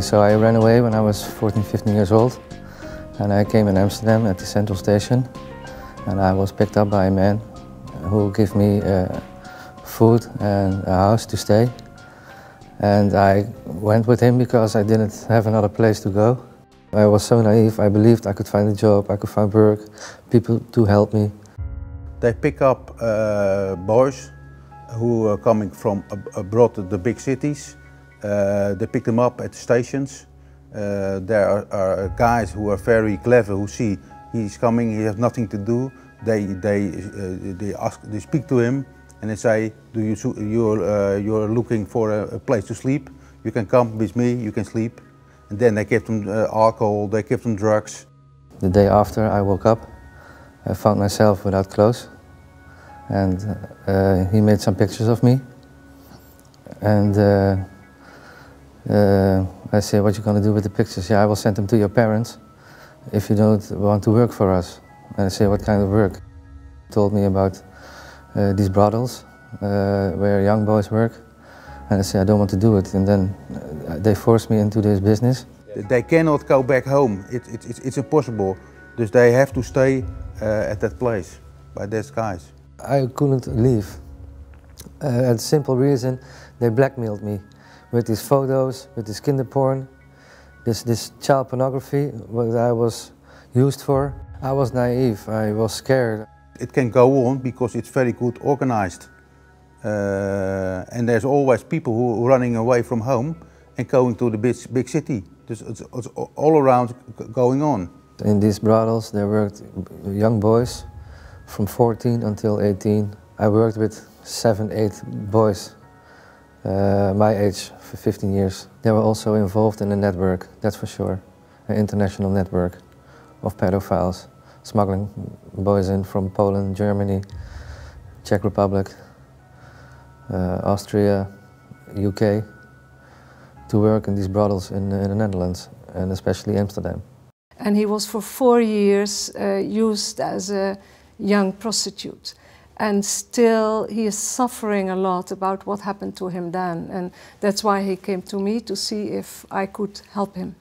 So I ran away when I was 14, 15 years old. And I came in Amsterdam at the central station. And I was picked up by a man who gave me uh, food and a house to stay. And I went with him because I didn't have another place to go. I was so naive, I believed I could find a job, I could find work, people to help me. They pick up uh, boys who are coming from abroad to the big cities. Uh, they pick them up at the stations. Uh, there are, are, guys who are very clever who see he's coming, he has nothing to do. They, they, uh, they, ask, they speak to him and they say, Do you, you're, you're looking for a, a, place to sleep? You can come with me, you can sleep. And then they give them uh, alcohol, they give them drugs. The day after I woke up, I found myself without clothes. And uh, he made some pictures of me. And uh, uh, I said, what are you going to do with the pictures? Yeah, I will send them to your parents if you don't want to work for us. And I said, what kind of work? He told me about uh, these brothels uh, where young boys work. And I said, I don't want to do it. And then uh, they forced me into this business. They cannot go back home. It, it, it, it's impossible. So they have to stay at that place by these guys. I couldn't leave. Uh, a simple reason, they blackmailed me with these photos, with this kinder porn, this, this child pornography, what I was used for. I was naive, I was scared. It can go on because it's very good organized. Uh, and there's always people who are running away from home and going to the big, big city. It's, it's, it's all around going on. In these brothels, there worked young boys from 14 until 18. I worked with seven, eight boys my age, for 15 years. They were also involved in a network, that's for sure, an international network of pedophiles, smuggling boys in from Poland, Germany, Czech Republic, uh, Austria, UK, to work in these brothels in, in the Netherlands, and especially Amsterdam. And he was for four years uh, used as a young prostitute and still he is suffering a lot about what happened to him then and that's why he came to me to see if I could help him.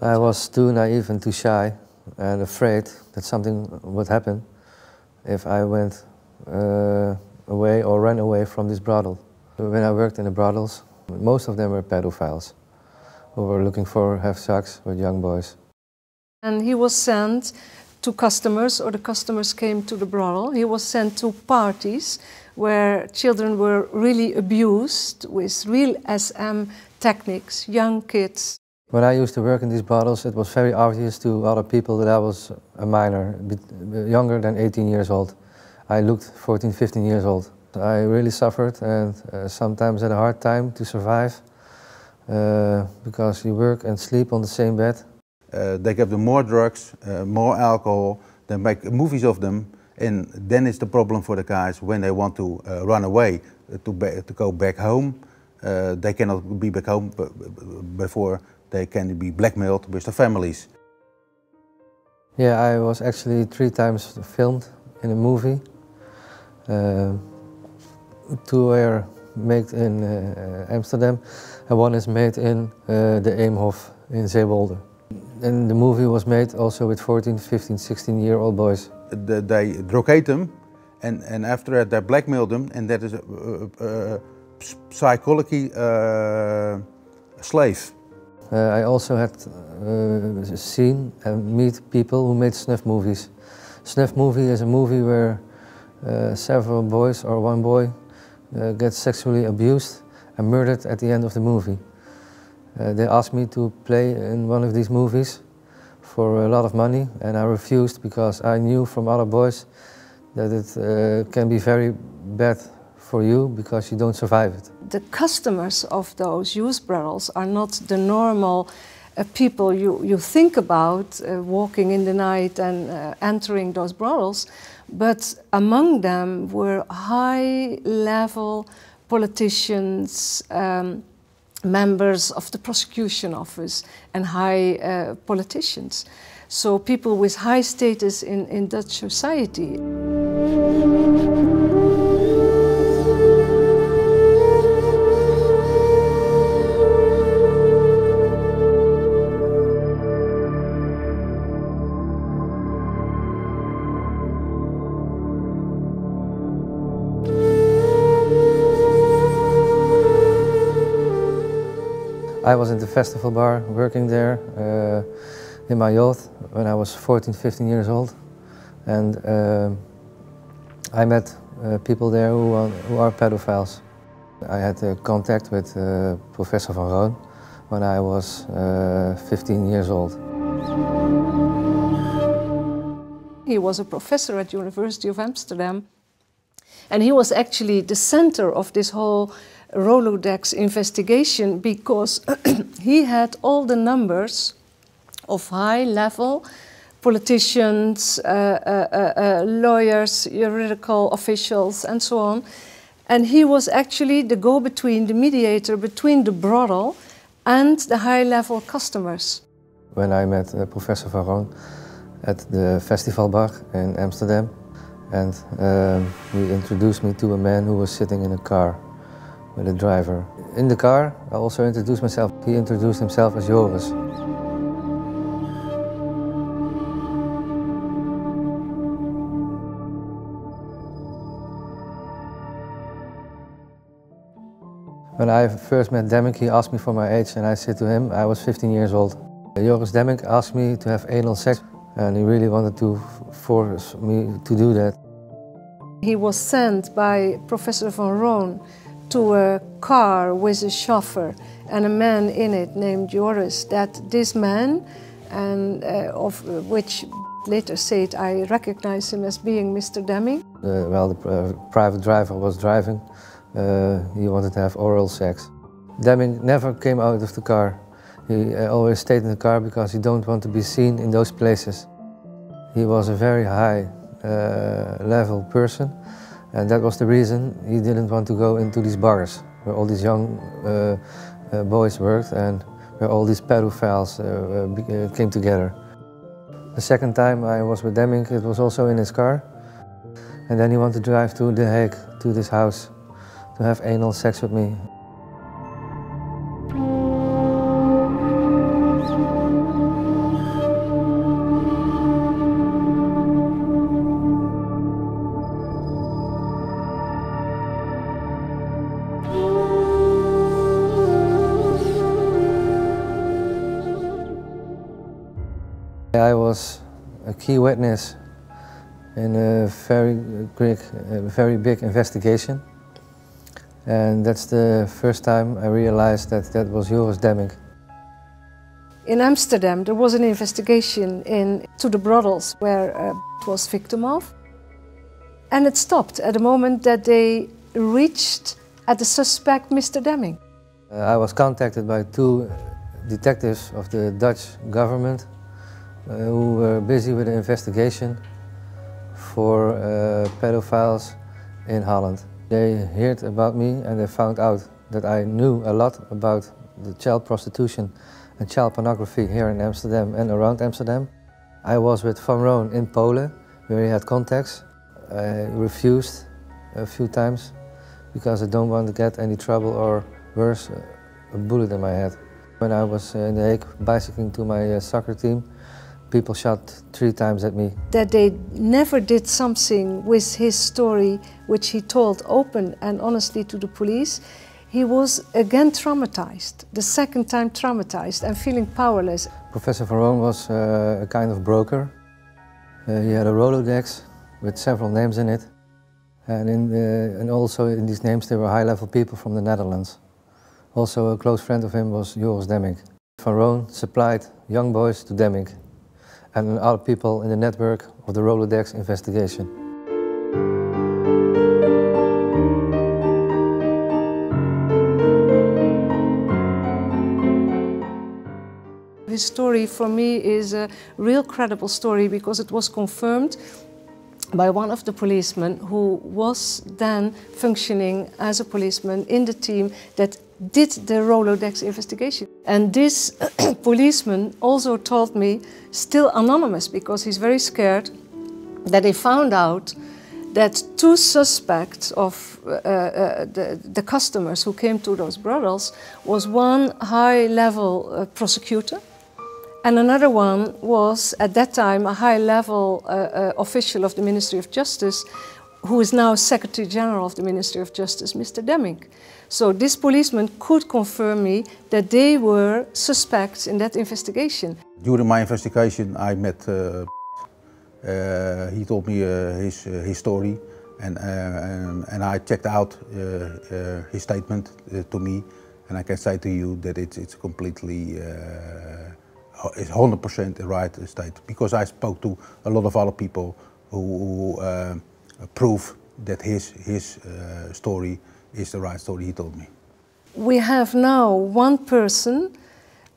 I was too naive and too shy and afraid that something would happen if I went uh, away or ran away from this brothel. When I worked in the brothels, most of them were pedophiles who were looking for have sex with young boys. And he was sent to customers or the customers came to the brothel. He was sent to parties where children were really abused with real SM techniques, young kids. When I used to work in these brothels, it was very obvious to other people that I was a minor, younger than 18 years old. I looked 14, 15 years old. I really suffered and uh, sometimes had a hard time to survive uh, because you work and sleep on the same bed they give them more drugs, uh, more alcohol, they make movies of them, and then it's the problem for the guys when they want to uh, run away to, to go back home. they cannot be back home before they can be blackmailed with their families. Yeah, I was actually three times filmed in a movie. Uh, two were made in uh, Amsterdam and one is made in uh, the Eemhof in Zeewolde. And the movie was made also with 14, 15, 16 year old boys. The, they drogate them and, and after that they blackmail them and that is a, a, a psychology uh, slave. Uh, I also had uh, seen and meet people who made snuff movies. Snuff movie is a movie where uh, several boys or one boy uh, gets sexually abused and murdered at the end of the movie. Uh, they asked me to play in one of these movies for a lot of money and I refused because I knew from other boys that it uh, can be very bad for you because you don't survive it. The customers of those youth brothels are not the normal uh, people you, you think about uh, walking in the night and uh, entering those brothels, but among them were high level politicians, um, members of the prosecution office and high uh, politicians. So people with high status in, in Dutch society. I was in the festival bar working there uh, in my youth when I was 14, 15 years old. And uh, I met uh, people there who are, who are pedophiles. I had uh, contact with uh, Professor van Roon when I was uh, 15 years old. He was a professor at University of Amsterdam and he was actually the center of this whole Rolodex investigation because he had all the numbers of high level politicians, uh, uh, uh, uh, lawyers, juridical officials, and so on. And he was actually the go between, the mediator between the brothel and the high level customers. When I met uh, Professor Van Roon at the Festivalbar in Amsterdam, and um, he introduced me to a man who was sitting in a car with a driver. In the car, I also introduced myself. He introduced himself as Joris. When I first met Demmink, he asked me for my age and I said to him I was 15 years old. Joris Demmink asked me to have anal sex and he really wanted to force me to do that. He was sent by Professor van Roon to a car with a chauffeur and a man in it named Joris. That this man, and uh, of which later said I recognize him as being Mr. Demmink. Uh, while the uh, private driver was driving, uh, he wanted to have oral sex. Demmink never came out of the car. He uh, always stayed in the car because he don't want to be seen in those places. He was a very high uh, level person and that was the reason he didn't want to go into these bars where all these young uh, uh, boys worked and where all these pedophiles uh, came together. The second time I was with Demmink, it was also in his car. And then he wanted to drive to The Hague, to this house, to have anal sex with me. A witness in a very big, very big investigation. And that's the first time I realized that that was Joris Demmink. In Amsterdam, there was an investigation into the brothels where uh, it was victim of. And it stopped at the moment that they reached at the suspect, Mr. Demmink. Uh, I was contacted by two detectives of the Dutch government uh, who were busy with an investigation for uh, pedophiles in Holland. They heard about me and they found out that I knew a lot about the child prostitution and child pornography here in Amsterdam and around Amsterdam. I was with Van Roon in Poland, where he had contacts. I refused a few times because I don't want to get any trouble or worse, a bullet in my head. When I was in The Hague bicycling to my uh, soccer team, people shot three times at me. That they never did something with his story, which he told open and honestly to the police. He was again traumatized, the second time traumatized and feeling powerless. Professor Van Roon was uh, a kind of broker. Uh, he had a Rolodex with several names in it. And, in the, and also in these names there were high-level people from the Netherlands. Also a close friend of him was Joris Demmink. Van Roon supplied young boys to Demmink and other people in the network of the Rolodex investigation. His story for me is a real credible story because it was confirmed by one of the policemen who was then functioning as a policeman in the team that did the Rolodex investigation. And this policeman also told me, still anonymous because he's very scared, that they found out that two suspects of uh, uh, the, the, customers who came to those brothels was one high-level uh, prosecutor and another one was, at that time, a high-level uh, uh, official of the Ministry of Justice who is now Secretary General of the Ministry of Justice, Mr. Demmink. So this policeman could confirm me that they were suspects in that investigation. During my investigation, I met. Uh, uh, he told me uh, his uh, his story, and and, and I checked out his statement to me, and I can say to you that it's it's completely. it's 100% the right state because I spoke to a lot of other people who, who prove that his his story is the right story he told me. We have now one person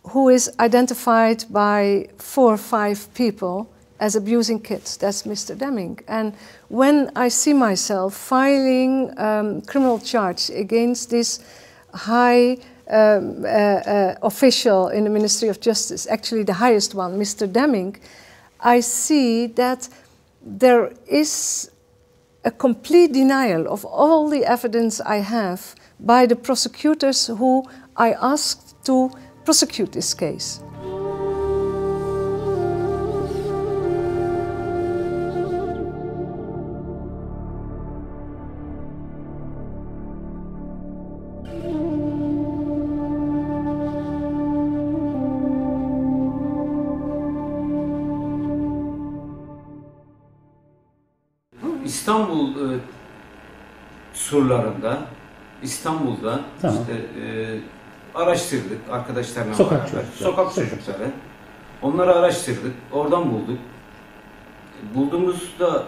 who is identified by four or five people as abusing kids. That's Mr. Demmink. And when I see myself filing um, criminal charge against this high um, uh, uh, official in the Ministry of Justice, actually the highest one, Mr. Demmink, I see that there is a complete denial of all the evidence I have by the prosecutors who I asked to prosecute this case. İstanbul'da Tamam. işte e, araştırdık arkadaşlarla Sokak beraber. çocukları. Sokak Sokak. çocukları. Onları araştırdık. Oradan bulduk. Bulduğumuzda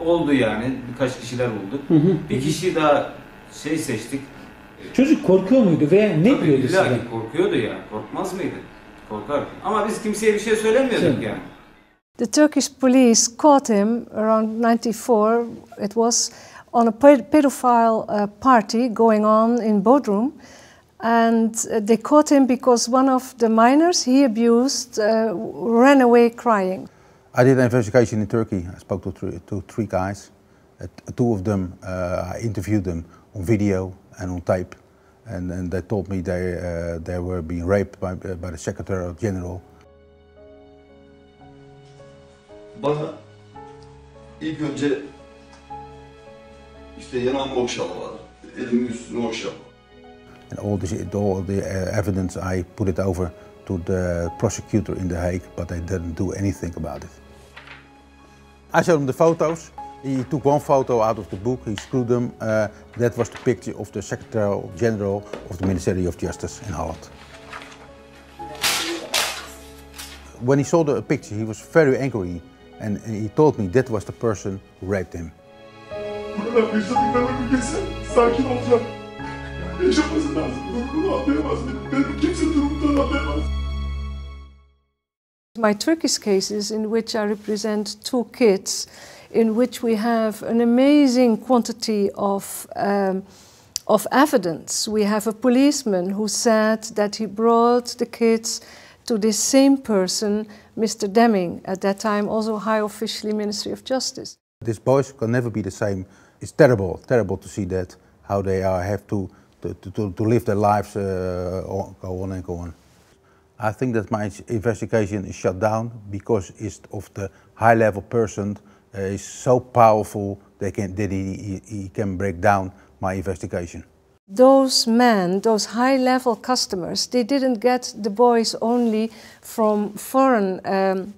oldu yani. Birkaç kişiler bulduk. Hı hı. Bir kişi daha şey seçtik. Çocuk korkuyor muydu veya ne Tabii diyordu illa size? ki korkuyordu ya. Korkmaz mıydı? Korkar. Ama biz kimseye bir şey söylemiyorduk Şey- yani. The Turkish police caught him around 94, it was, on a pedophile uh, party going on in Bodrum. And uh, they caught him because one of the minors he abused uh, ran away crying. I did an investigation in Turkey. I spoke to three, to three guys. Uh, two of them, uh, I interviewed them on video and on tape. And, and they told me they, uh, they were being raped by, by the Secretary General. Bana ilk önce işte yanağımı okşamalar, elimin okşama. And all, this, all the uh, evidence, I put it over to the prosecutor in The Hague, but they didn't do anything about it. I showed him the photos. He took one photo out of the book, he screwed them. Uh, that was the picture of the Secretary General of the Ministry of Justice in Holland. When he saw the picture, he was very angry and he told me that was the person who raped him. Buradan yaşadıklarımı bilsin, sakin olacağım. Yaşaması lazım, durumunu anlayamaz. Benim kimse durumunu anlayamaz. My Turkish cases, in which I represent two kids, in which we have an amazing quantity of, um, of evidence. We have a policeman who said that he brought the kids to this same person, Mr. Demmink, at that time also high officially Ministry of Justice. These boys can never be the same. It's terrible, terrible to see that, how they are, have to, to, to, to live their lives, uh, go on and go on. I think that my investigation is shut down because it's of the high level person uh, is so powerful they can, that he, he, he can break down my investigation. those men, those high level customers, they didn't get the boys only from foreign um,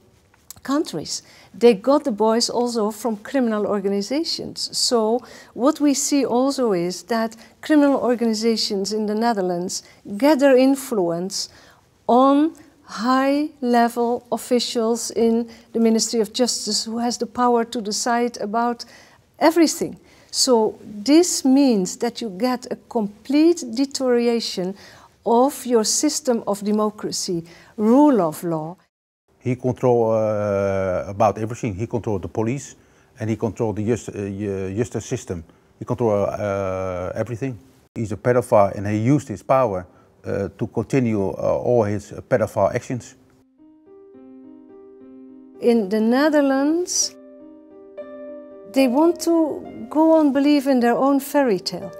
countries. They got the boys also from criminal organizations. So, what we see also is that criminal organizations in the Netherlands gather influence on high level officials in the Ministry of Justice who has the power to decide about everything. So this means that you get a complete deterioration of your system of democracy, rule of law. He control uh, about everything. He controlled the police and he controlled the just, uh, justice system. He controlled uh, everything. He's a pedophile and he used his power uh, to continue uh, all his pedophile actions. In the Netherlands, they want to go on believe in their own fairy tale.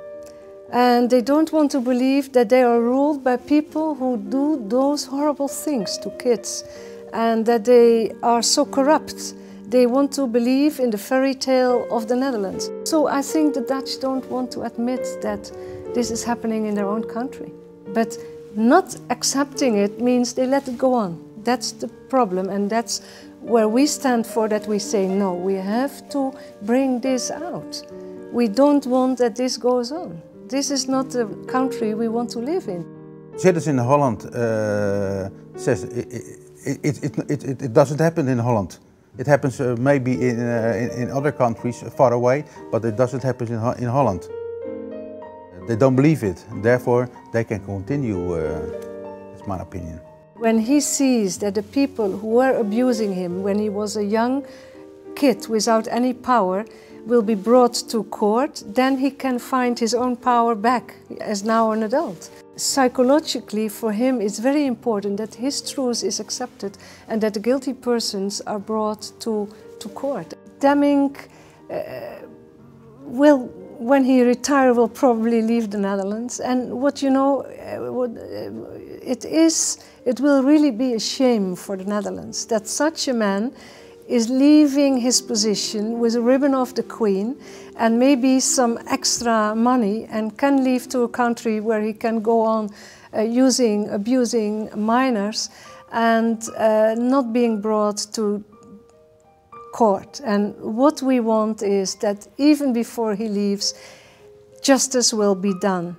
And they don't want to believe that they are ruled by people who do those horrible things to kids and that they are so corrupt They want to believe in the fairy tale of the Netherlands. So I think the Dutch don't want to admit that this is happening in their own country. But not accepting it means they let it go on. That's the problem, and that's where we stand for that we say no, we have to bring this out. We don't want that this goes on. This is not the country we want to live in. Citizens in Holland uh, says it, it, it, it, doesn't happen in Holland. It happens uh, maybe in, uh, in, in, other countries far away, but it doesn't happen in, in Holland. They don't believe it, therefore they can continue, uh, that's my opinion. When he sees that the people who were abusing him when he was a young kid without any power will be brought to court, then he can find his own power back as now an adult. Psychologically, for him, it's very important that his truth is accepted and that the guilty persons are brought to, to court. Demmink uh, will when he retires, will probably leave the Netherlands. And what you know, uh, uh, it is, it will really be a shame for the Netherlands that such a man is leaving his position with a ribbon of the Queen and maybe some extra money and can leave to a country where he can go on uh, using, abusing minors and uh, not being brought to court. And what we want is that even before he leaves, justice will be done.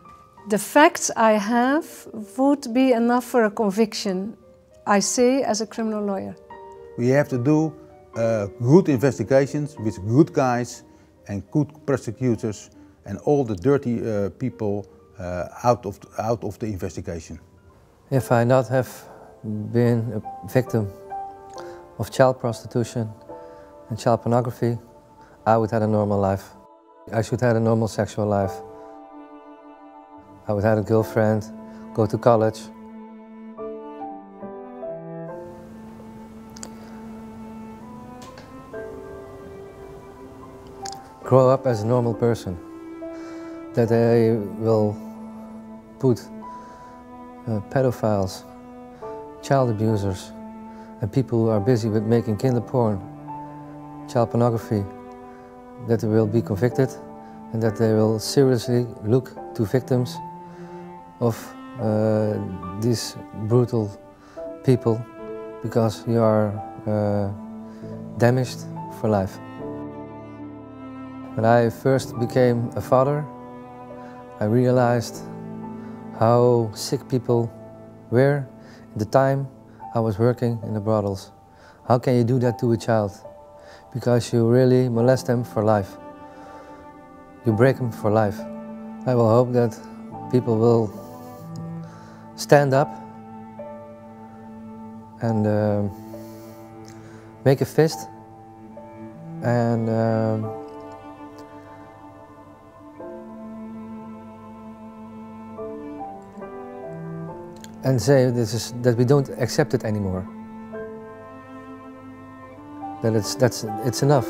The facts I have would be enough for a conviction, I say as a criminal lawyer. We have to do uh, good investigations with good guys and good prosecutors and all the dirty uh, people uh, out, of, out of the investigation. If I not have been a victim of child prostitution, and child pornography, I would have had a normal life. I should have had a normal sexual life. I would have had a girlfriend, go to college. Grow up as a normal person. That they will put uh, pedophiles, child abusers, and people who are busy with making kinder porn child pornography, that they will be convicted and that they will seriously look to victims of uh, these brutal people because you are uh, damaged for life. When I first became a father, I realized how sick people were in the time I was working in the brothels. How can you do that to a child? because you really molest them for life. You break them for life. I will hope that people will stand up and uh, make a fist and uh, and say this is, that we don't accept it anymore. That it's, that's, it's enough.